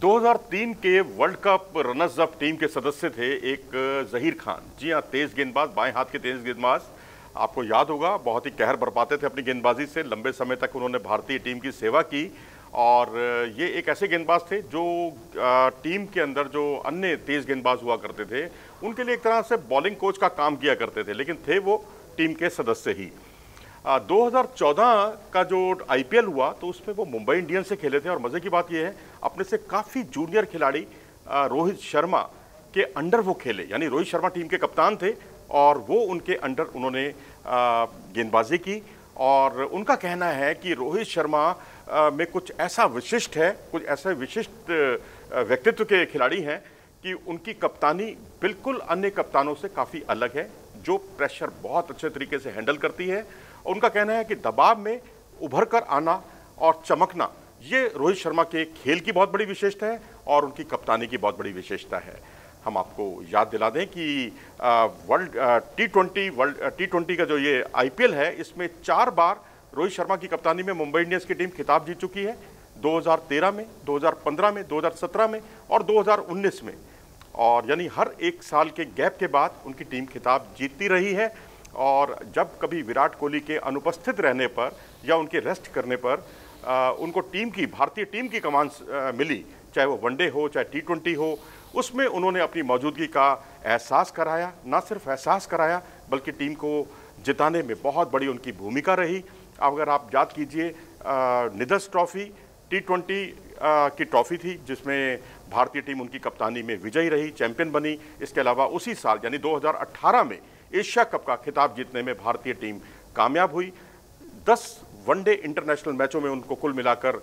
2003 के world cup runners up team के सदस्य थे एक जहीर खान। जी हाँ तेज गेंदबाज, बाएँ हाथ के तेज गेंदबाज। आपको याद होगा, बहुत ही कहर बरपाते थे अपनी गेंदबाजी से। लंबे समय तक उन्होंने भारतीय टीम की सेवा की। और ये एक ऐसे गेंदबाज थे जो टीम के अंदर जो अन्य तेज गेंदबाज हुआ करते थे, उनके लिए एक तरह से बॉलिंग कोच का काम किया करते थे, लेकिन थे वो टीम के सदस्य ही। 2014 का जो आईपीएल हुआ तो उसमें वो मुंबई इंडियंस से खेले थे, और मज़े की बात ये है, अपने से काफ़ी जूनियर खिलाड़ी रोहित शर्मा के अंडर वो खेले, यानी रोहित शर्मा टीम के कप्तान थे, और वो उनके अंडर उन्होंने गेंदबाजी की, और उनका कहना है कि रोहित शर्मा में कुछ ऐसा विशिष्ट है, कुछ ऐसे विशिष्ट व्यक्तित्व के खिलाड़ी हैं, कि उनकी कप्तानी बिल्कुल अन्य कप्तानों से काफ़ी अलग है जो प्रेशर बहुत अच्छे तरीके से हैंडल करती है, उनका कहना है कि दबाव में उभर कर आना और चमकना, ये रोहित शर्मा के खेल की बहुत बड़ी विशेषता है और उनकी कप्तानी की बहुत बड़ी विशेषता है। हम आपको याद दिला दें कि world T twenty world T twenty का जो ये आईपीएल है, इसमें चार बार रोहित शर्मा की कप्तानी में मुंबई इंडियंस की टीम खिताब जीत चुकी है 2013 में 2015 में 2017 में और 2019 में। और यानी हर एक साल के गैप के बाद उनकी टीम खिताब जीतती रही है। और जब कभी विराट कोहली के अनुपस्थित रहने पर या उनके रेस्ट करने पर आ, उनको टीम की भारतीय टीम की कमान मिली चाहे वो वनडे हो चाहे टी ट्वेंटी हो उसमें उन्होंने अपनी मौजूदगी का एहसास कराया। ना सिर्फ़ एहसास कराया बल्कि टीम को जिताने में बहुत बड़ी उनकी भूमिका रही। अगर आप याद कीजिए निदस ट्रॉफी टी ट्वेंटी की ट्रॉफी थी, जिसमें भारतीय टीम उनकी कप्तानी में विजयी रही, चैंपियन बनी। इसके अलावा उसी साल, यानी 2018 में, एशिया कप का खिताब जीतने में भारतीय टीम कामयाब हुई। 10 वनडे इंटरनेशनल मैचों में उनको कुल मिलाकर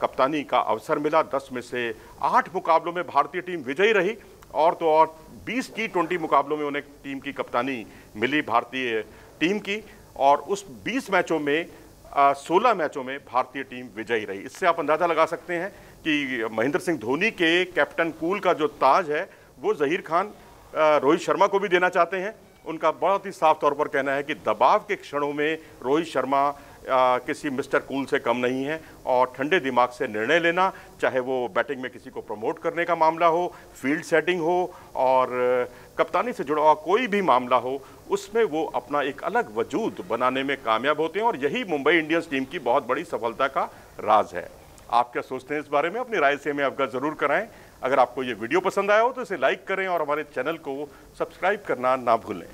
कप्तानी का अवसर मिला। 10 में से आठ मुकाबलों में भारतीय टीम विजयी रही, और तो और 20 टी ट्वेंटी मुकाबलों में उन्हें टीम की कप्तानी मिली, भारतीय टीम की। और उस 20 मैचों में सोलह मैचों में भारतीय टीम विजयी रही। इससे आप अंदाज़ा लगा सकते हैं कि महेंद्र सिंह धोनी के कैप्टन कूल का जो ताज है वो जहीर खान रोहित शर्मा को भी देना चाहते हैं। उनका बहुत ही साफ़ तौर पर कहना है कि दबाव के क्षणों में रोहित शर्मा आ, किसी मिस्टर कूल से कम नहीं है और ठंडे दिमाग से निर्णय लेना चाहे वो बैटिंग में किसी को प्रमोट करने का मामला हो फ़ील्ड सेटिंग हो और कप्तानी से जुड़ा हुआ कोई भी मामला हो, उसमें वो अपना एक अलग वजूद बनाने में कामयाब होते हैं और यही मुंबई इंडियंस टीम की बहुत बड़ी सफलता का राज है। आप क्या सोचते हैं इस बारे में? अपनी राय से हमें अवगत ज़रूर कराएँ। अगर आपको ये वीडियो पसंद आया हो तो इसे लाइक करें और हमारे चैनल को सब्सक्राइब करना ना भूलें।